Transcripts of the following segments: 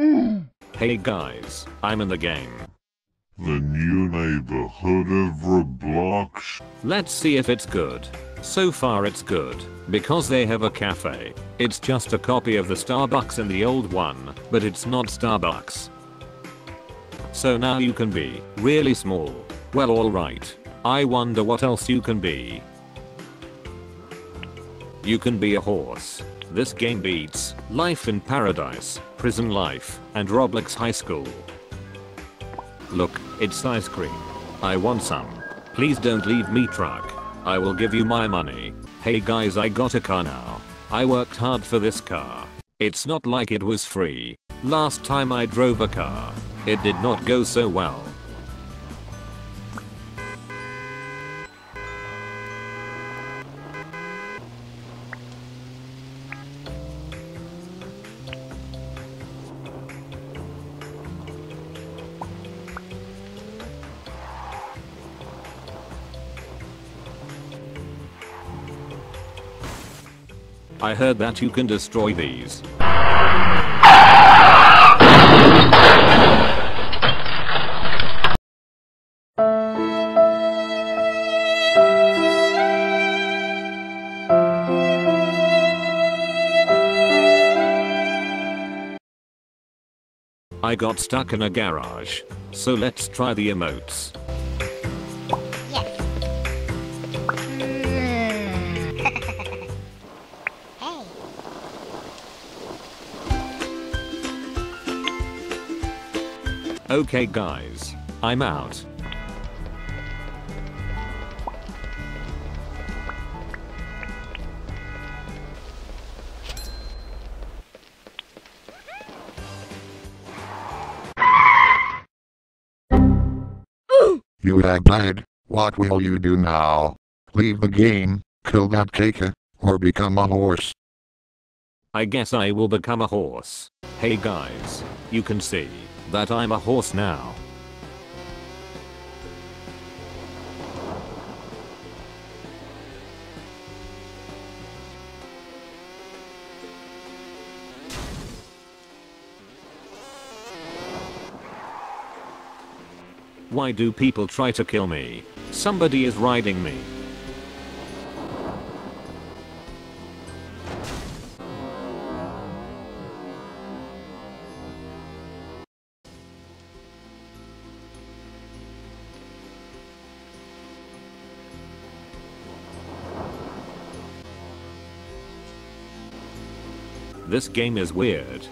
Mm. Hey guys, I'm in the game. The new neighborhood of Robloxia. Let's see if it's good. So far it's good, because they have a cafe. It's just a copy of the Starbucks in the old one, but it's not Starbucks. So now you can be really small. Well alright. I wonder what else you can be. You can be a horse. This game beats Life in Paradise, Prison Life, and Roblox High School. Look, it's ice cream. I want some. Please don't leave me truck. I will give you my money. Hey guys I got a car now. I worked hard for this car. It's not like it was free. Last time I drove a car, it did not go so well. I heard that you can destroy these. I got stuck in a garage. So let's try the emotes. Okay guys, I'm out. You have died. What will you do now? Leave the game, kill that cake, or become a horse? I guess I will become a horse. Hey guys, you can see that I'm a horse now. Why do people try to kill me? Somebody is riding me. This game is weird.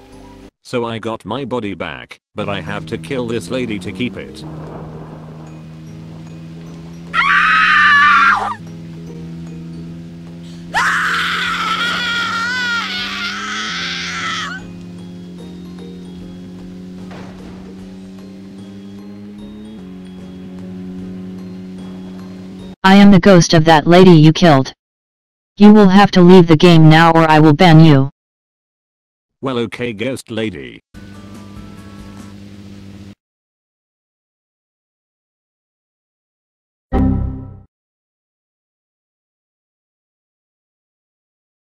So I got my body back, but I have to kill this lady to keep it. I am the ghost of that lady you killed. You will have to leave the game now or I will ban you. Well okay ghost lady.